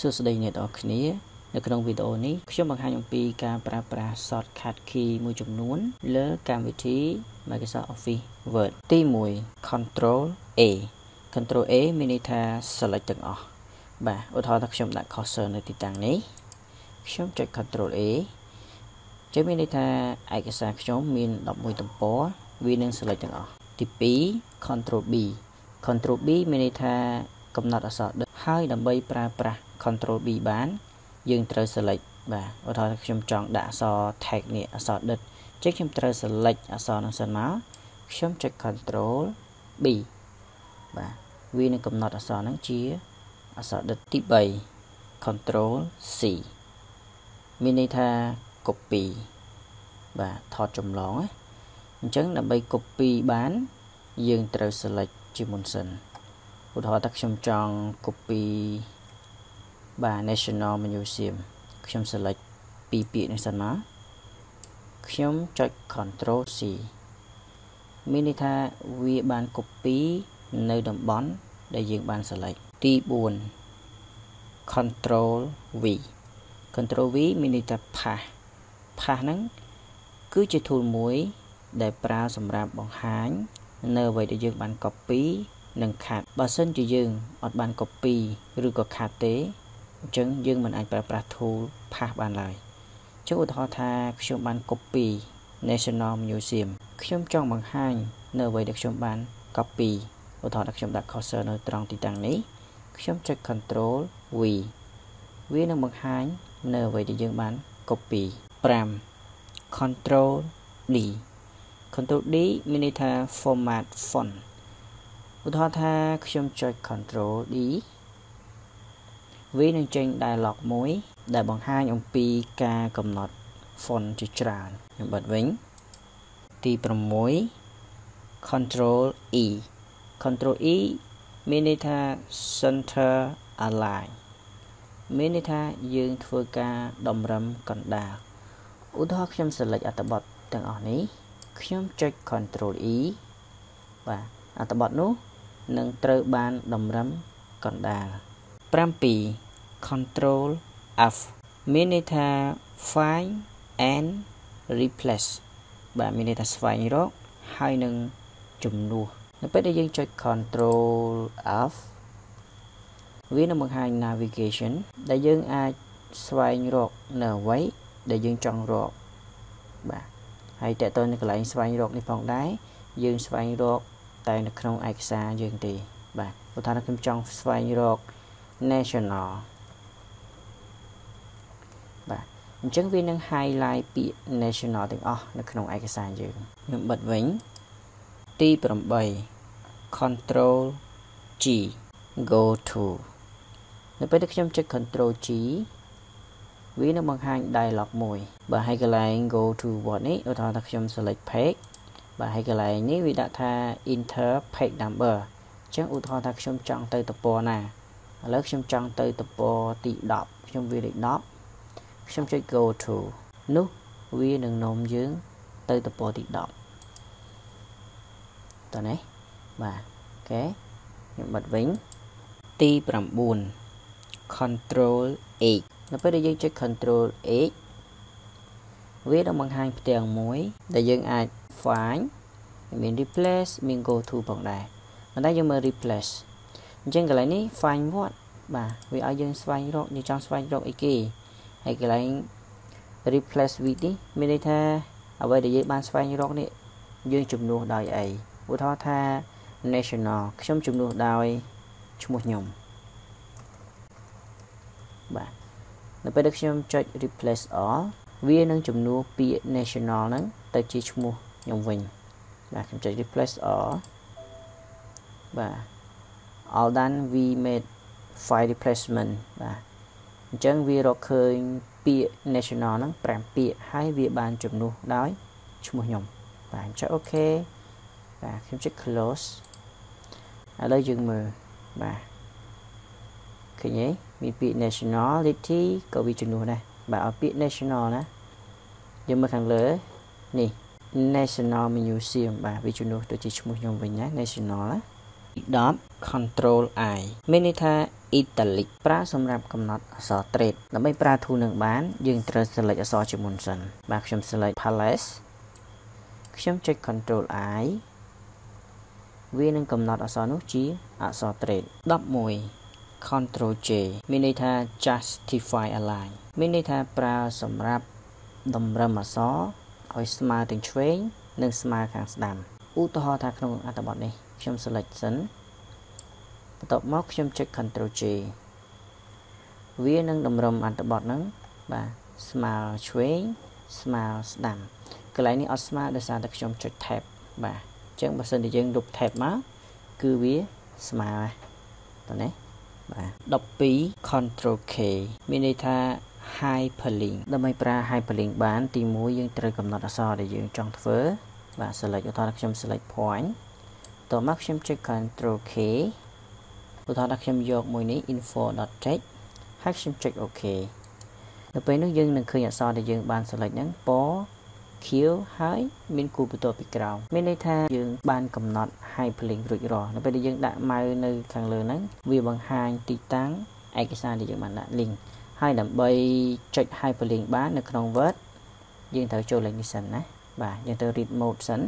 សួស្តីអ្នកនរគ្នានៅក្នុងវីដេអូនេះខ្ញុំបង្ហាញអំពីការប្រើប្រាស់ shortcut key មួយចំនួន លើកម្មវិធី Microsoft Office Word ទី1 Control A Control A មានន័យថា select ទាំងអស់បាទឧទាហរណ៍ថាខ្ញុំដាក់ cursor នៅទីតាំងនេះខ្ញុំចុច Control A ជាមានន័យថាឯកសារខ្ញុំមាន11ទំព័រវានឹង select ទាំងអស់ទី2 Control B Control B មានន័យថាកំណត់អក្សរដិតហើយដើម្បីប្រើប្រាស់ Control B បានយើងត្រូវ select បាទឧទាហរណ៍ខ្ញុំចង់ដាក់អក្សរ tag នេះអក្សរដិតចឹងខ្ញុំត្រូវ select អក្សរនោះសិនមកខ្ញុំចុច Control B បាទវានឹងកំណត់អក្សរហ្នឹងជាអក្សរដិតទី3 Control C មានន័យថា copy បាទថតចម្លងណាអញ្ចឹងដើម្បី copy បានយើងត្រូវ select ជាមុនសិនឧទាហរណ៍ថាខ្ញុំចង់ copy បាទ National Museum ខ្ញុំ select ពីរពាក្យនេះសិនមកខ្ញុំចុច Ctrl C មានន័យថាវាបាន copy នៅតំបន់ដែលយើងបាន select ទី4 Ctrl V Ctrl V មានន័យថា pass pass ហ្នឹងគឺជា tool មួយ ដែលប្រើសម្រាប់បង្ហាញ នៅអ្វីដែលយើងបាន copy និងខាត់បើសិនជាយើងអត់បាន copy ឬក៏ខាត់ទេ អញ្ចឹងយើងមិនអាចប្រើប្រាស់ tool pass បានឡើយចុះឧទាហរណ៍ថាខ្ញុំបាន copy National Museum ខ្ញុំចង់បង្ហាញនៅអ្វីដែលខ្ញុំបាន copy ឧទាហរណ៍ថាខ្ញុំដាក់ cursor នៅត្រង់ទីតាំងនេះខ្ញុំចុច Control V វានឹងបង្ហាញនៅអ្វីដែលយើងបាន copy 5 Control D Control D មានន័យថា format font ឧទាហរណ៍ថាខ្ញុំចុច Control D វានឹងចេញ dialog មួយ ដែលបង្ហាញអំពីការកំណត់ font ជាច្រើនខ្ញុំបិទវិញទី6 Control E Control E មានន័យថា center align មានន័យថាយើងធ្វើការតម្រឹមកណ្ដាលឧទាហរណ៍ខ្ញុំ select អត្ថបទទាំងអស់នេះខ្ញុំចុច Control E បាទអត្ថបទនោះនឹងត្រូវបានតម្រឹមកណ្ដាល7 Control F មានន័យថា find and replace បាទមានន័យថាស្វែងរកហើយនឹងជំនួសនៅពេលដែលយើងចុច Control F វានឹងបង្ហាញ navigation ដែលយើងអាចស្វែងរកនៅអ្វីដែលយើងចង់រកបាទហើយតើតើនៅកន្លែងស្វែងរកនេះផងដែរយើងស្វែងរកតែនៅក្នុងឯកសារយើងទេបាទឧទាហរណ៍ខ្ញុំចង់ស្វែងរក national បាទអញ្ចឹងវានឹង highlight ពាក្យ national ទាំងអស់នៅក្នុងឯកសារយើងខ្ញុំបិទវិញទី8 control G go to នៅពេលដែលខ្ញុំចុច control G វានឹងបង្ហាញ dialog មួយបើហើយកន្លែង go to what នេះឧទាហរណ៍ថាខ្ញុំ select page បាទហើយកន្លែងនេះវាដាក់ថា enter page number អញ្ចឹងឧទាហរណ៍ថាខ្ញុំចង់ទៅទំព័រណាឥឡូវខ្ញុំចង់ទៅទំព័រទី10ខ្ញុំវាលេខ10 ខ្ញុំចុច go to នោះវានឹងនាំយើងទៅទំព័រទី10តើនេះបាទអូខេខ្ញុំបិទវិញទី9 control H នៅពេលដែលយើងចុច control H វានឹងបង្ហាញផ្ទាំងមួយ ដែលយើងអាច find មាន replace មាន go to ផងដែរប៉ុន្តែយើងមើល replace អញ្ចឹងកន្លែងនេះ find what បាទវាឲ្យយើងស្វែងរកយើងចង់ស្វែងរកអីគេ ហើយកន្លែង replace with នេះមានន័យថាអ្វីដែលយើងបានស្វែងរកនេះយើងជំនួសដោយអីឧទាហរណ៍ថា national ខ្ញុំជំនួសដោយឈ្មោះខ្ញុំបាទនៅពេលដែលខ្ញុំចុច replace all វានឹងជំនួសពាក្យ national ហ្នឹងទៅជាឈ្មោះខ្ញុំវិញបាទខ្ញុំចុច replace all បាទ all done we made file replacement បាទ អញ្ចឹងវារកឃើញពាក្យ national ហ្នឹង5ពាក្យហើយវាបានជំនួសដោយឈ្មោះខ្ញុំបាទអញ្ចឹងអូខេបាទខ្ញុំចុច close ឥឡូវយើងមើលបាទឃើញទេមានពាក្យ nationality ក៏វាជំនួសដែរបាទឲ្យពាក្យ national ណាយើងមើលខាងលើនេះ National Museum បាទវាជំនួសទៅជាឈ្មោះខ្ញុំវិញណា National ណា10 Control I មានន័យថា italic ប្រើសម្រាប់កំណត់អក្សរ trade ដើម្បីប្រើ tool នឹងបាន យើងត្រូវ select អក្សរជាមុនសិនបាទខ្ញុំ select palace ខ្ញុំចុច control i វានឹងកំណត់អក្សរនោះជាអក្សរ trade 11 control j មានន័យថា justify align មានន័យថាប្រើសម្រាប់តម្រឹមអក្សរឲ្យស្មើទាំងឆ្វេង និងស្មើខាងស្ដាំឧទាហរណ៍ថាក្នុងអត្ថបទនេះខ្ញុំ select សិន បន្ទាប់មកខ្ញុំចុច Ctrl J វានឹងតម្រុំអត្ថបទហ្នឹងបាទស្មើឆ្វេងស្មើស្ដាំកន្លែងនេះអត់ស្មើដោយសារតែខ្ញុំចុច tab បាទអញ្ចឹងបើសិនជាយើងលុប tab មកគឺវាស្មើហើយតោះនេះបាទ12 Ctrl K មានន័យថា hyperlink ដើម្បីប្រើ hyperlink បានទី1យើងត្រូវកំណត់អក្សរដែលយើងចង់ធ្វើបាទ select ឧទាហរណ៍ខ្ញុំ select point តោះមកខ្ញុំចុច Ctrl K ឧទាហរណ៍ថាខ្ញុំយកមួយនេះ info.text ហើយខ្ញុំចុច OK នៅពេលនោះយើងនឹងឃើញអក្សរដែលយើងបាន select ហ្នឹងពណ៌ខៀវហើយមានគូបន្ទាប់ពីក្រោមមានន័យថាយើងបានកំណត់ hyperlink រួចរាល់នៅពេលដែលយើងដាក់ម៉ៅនៅខាងលើហ្នឹងវាបង្ហាញទីតាំងឯកសារដែលយើងបានដាក់ link ហើយដើម្បីចុច hyperlink បាននៅក្នុង Word យើងត្រូវចូលលេខនេះសិនណាបាទយើងទៅ read mode សិន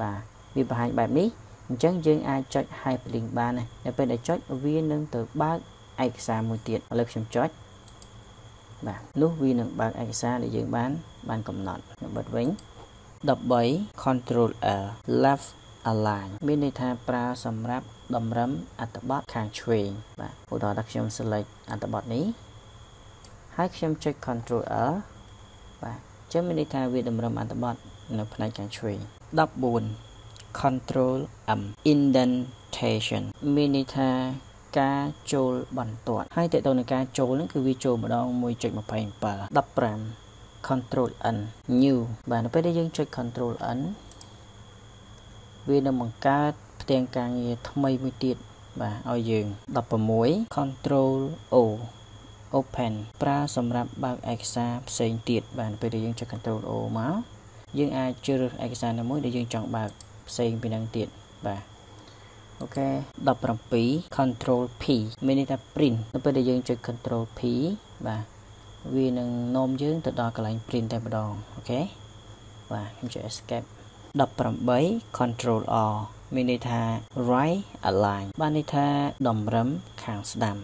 បាទវាបង្ហាញបែបនេះ អញ្ចឹងយើងអាចចុច hyperlink បាននៅពេលដែលចុចវានឹងទៅបើកឯកសារមួយទៀតឥឡូវខ្ញុំចុចបាទនោះវានឹងបើកឯកសារដែលយើងបាន បានកំណត់បិទវិញ13 control L left align មានន័យថាប្រើសម្រាប់តម្រឹមអត្ថបទខាងឆ្វេងបាទឧទាហរណ៍ថាខ្ញុំ select អត្ថបទនេះហើយខ្ញុំចុច control L បាទចឹងមានន័យថាវាតម្រឹមអត្ថបទនៅផ្នែកខាងឆ្វេង14 control M indentation មានន័យថាការចូលបន្ទាត់ហើយតើតើនឹងការចូលហ្នឹងគឺវាចូលម្ដង1.27 15 control n new បាទនៅពេលដែលយើងចុច control n វានឹងបង្កើតផ្ទាំងការងារថ្មីមួយទៀតបាទឲ្យយើង16 control o open ប្រើសម្រាប់បើកឯកសារផ្សេងទៀតបាទពេលដែលយើងចុច control o មកយើងអាចជ្រើសរើសឯកសារណាមួយដែលយើងចង់បើក ផ្សេងពីនឹងទៀតបាទអូខេ17 control p មានន័យថា print នៅពេលដែលយើងចុច control p បាទវានឹងនាំយើងទៅដល់កន្លែង print តែម្ដងអូខេបាទខ្ញុំចុច escape 18 control r មានន័យថា right align បានន័យថាតម្រឹមខាងស្ដាំ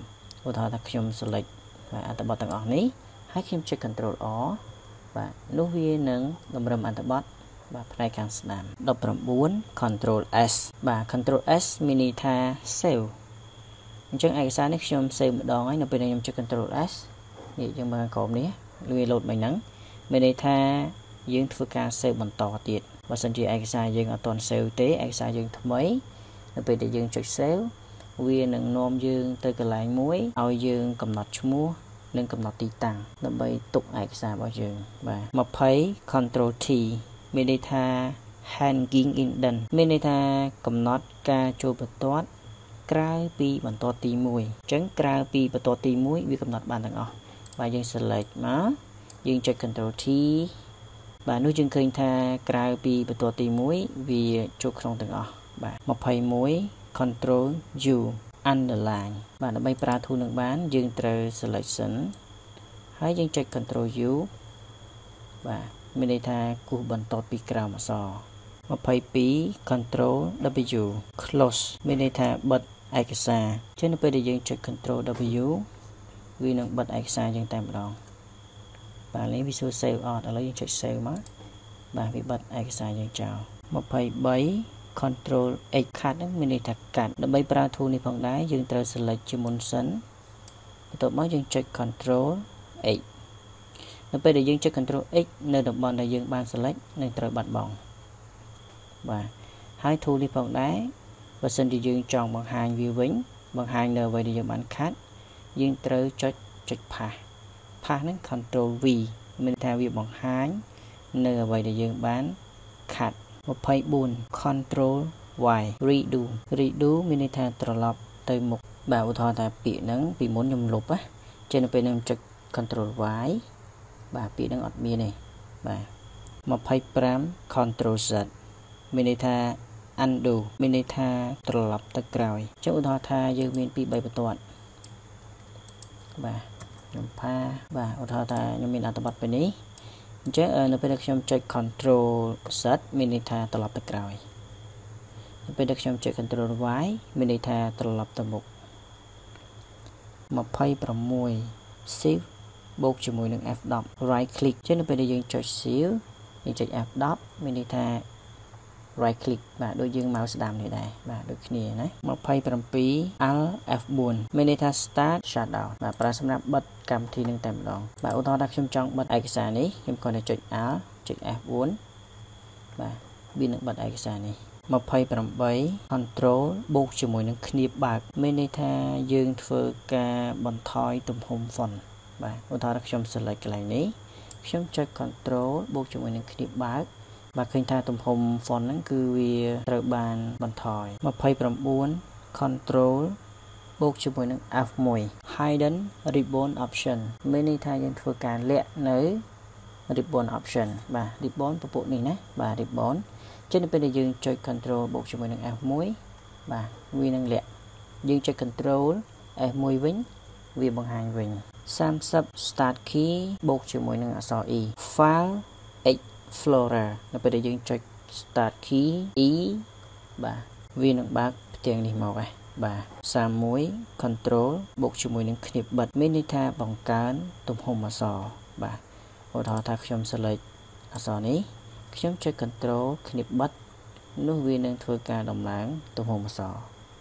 ឧទាហរណ៍ថាខ្ញុំ select អត្ថបទទាំងអស់នេះហើយខ្ញុំចុច control r បាទនោះវានឹងតម្រឹមអត្ថបទ បាទផ្នែកខាងស្ដាំ19 control s បាទ control s មានន័យថា save អញ្ចឹងឯកសារនេះខ្ញុំ save ម្ដងហើយនៅពេលខ្ញុំចុច control s នេះយើងមើលក្រោមនេះវា load មកហ្នឹងមានន័យថាយើងធ្វើការ save បន្តទៀតបើសិនជាឯកសារយើងអត់ទាន់ save ទេឯកសារយើងថ្មីនៅពេលដែលយើងចុច save វានឹងនាំយើងទៅកន្លែងមួយឲ្យយើងកំណត់ឈ្មោះនិងកំណត់ទីតាំងដើម្បីទុកឯកសាររបស់យើងបាទ20 control T មានន័យថា hanging indent មានន័យថាកំណត់ការចូលបន្ទាត់ក្រៅពីបន្ទាត់ទី1អញ្ចឹងក្រៅពីបន្ទាត់ទី1វាកំណត់បានទាំងអស់បាទយើង select មកយើងចុច control T បាទនោះយើងឃើញថាក្រៅពីបន្ទាត់ទី1វាចូលក្នុងទាំងអស់បាទ21 control U underline បាទដើម្បីប្រើ tool នឹងបាន យើងត្រូវ selection ហើយយើងចុច control U បាទ មានន័យថាគូសបន្ទាត់ពីក្រោមអក្សរ22 control W close មានន័យថាបិទឯកសារចឹងនៅពេលដែលយើងចុច control W វានឹងបិទឯកសារយើងតែម្ដងបាទនេះវាសួរ save out ឥឡូវយើងចុច save មកបាទវាបិទឯកសារយើងចោល23 control X cut ហ្នឹងមានន័យថាកាត់ដើម្បីប្រើ tool នេះផងដែរយើងត្រូវ select ជាមុនសិនបន្ទាប់មកយើងចុច control X នៅពេលដែលយើងចុច control X នៅតំបន់ដែលយើងបាន select នឹងត្រូវបាត់បង់បាទហើយ tool នេះផងដែរបើសិនជាយើងចង់បង្ហាញវាវិញបង្ហាញនៅអ្វីដែលយើងបានខាត់យើងត្រូវចុចចុច pass pass ហ្នឹង control V មានថាវាបង្ហាញនៅអ្វីដែលយើងបានខាត់24 control Y redo redo មានន័យថាត្រឡប់ទៅមុខបាទឧទាហរណ៍ថាពាក្យហ្នឹងពីមុនខ្ញុំលុបណាចេះនៅពេលខ្ញុំចុច control Y បាទពាក្យហ្នឹងអត់មានទេបាទ25 control Z មានន័យថា undo មានន័យថាត្រឡប់ទៅក្រោយចុះឧទាហរណ៍ថាយើងមានពី3បន្ទាត់បាទខ្ញុំផាបាទឧទាហរណ៍ថាខ្ញុំមានអត្ថបទពេលនេះអញ្ចឹងនៅពេលដែលខ្ញុំចុច control Z មានន័យថាត្រឡប់ទៅក្រោយនៅពេលដែលខ្ញុំចុច control Y មានន័យថាត្រឡប់ទៅមុខ26 shift បូកជាមួយនឹង F10 right click ចឹងនៅពេលដែលយើងចុច shift យើងចុច F10 មានន័យថា right click បាទដូចយើង mouse ស្ដាំនេះដែរបាទដូចគ្នាណា27 Alt F4 មានន័យថា start shutdown បាទប្រើសម្រាប់បិទកម្មវិធីនឹងតែម្ដងបាទឧទាហរណ៍ថាខ្ញុំចង់បិទឯកសារនេះខ្ញុំគ្រាន់តែចុច Alt ចុច F4 បាទវានឹងបិទឯកសារនេះ28 control បូកជាមួយនឹងគ្នាបើកមានន័យថាយើងធ្វើការបន្ថយទំហំ font បាទឧទាហរណ៍ខ្ញុំ select កន្លែងនេះខ្ញុំចុច control បូកជាមួយនឹងគ្នាបើកបាទឃើញថាទំហំ font ហ្នឹងគឺវាត្រូវបានបន្ថយ29 control បូកជាមួយនឹង F1 hidden ribbon option មានន័យថាយើងធ្វើការលាក់នៅ ribbon option បាទ ribbon ពពុះនេះណាបាទ ribbon ចឹងនៅពេលដែលយើងចុច control បូកជាមួយនឹង F1 បាទវានឹងលាក់យើងចុច control F1 វិញ វាបង្ហាញវិញ30 start key បូកជាមួយនឹងអក្សរ E file explorer នៅពេលដែលយើងចុច start key E បាទវានឹងបើកផ្ទាំងនេះមកហ៎បាទ31 control បូកជាមួយនឹងគ្នាបិទមានន័យថាបង្កើនទំហំអក្សរបាទឧទាហរណ៍ថាខ្ញុំ select អក្សរនេះខ្ញុំចុច control គ្នាបិទនោះវានឹងធ្វើការដំឡើងទំហំអក្សរ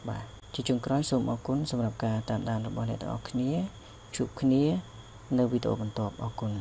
បាទ ជាចុងក្រោយសូមអរគុណសម្រាប់ការតាមដានរបស់អ្នកទាំងអស់គ្នាជួបគ្នានៅវីដេអូបន្ទាប់អរគុណ